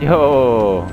哟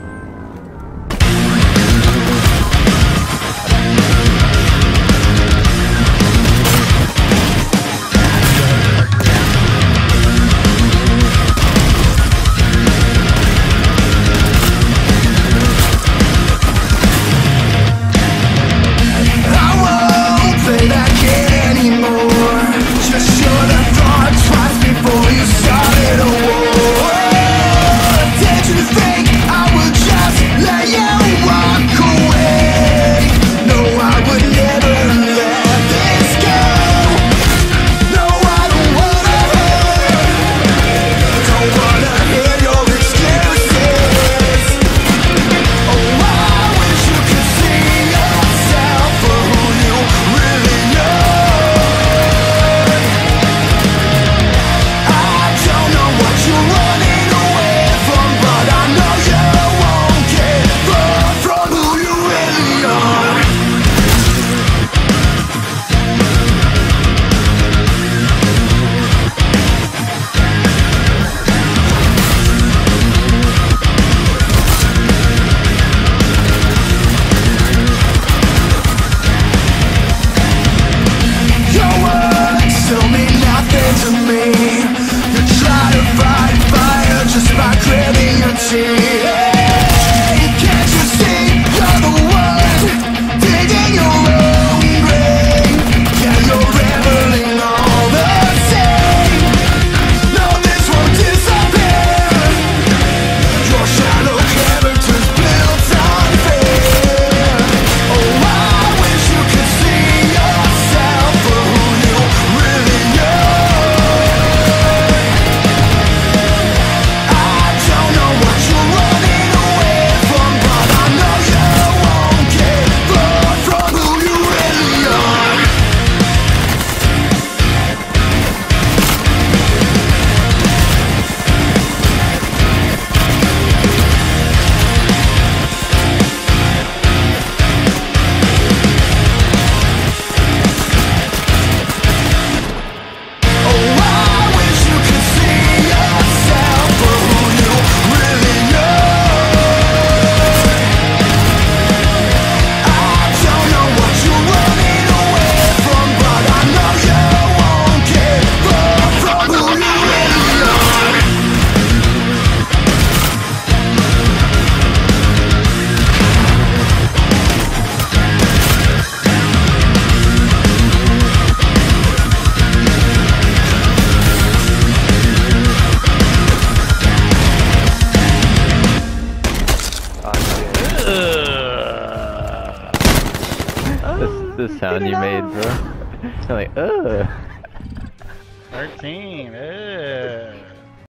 this, this sound you made, bro. You're like, ugh. 13. Ugh.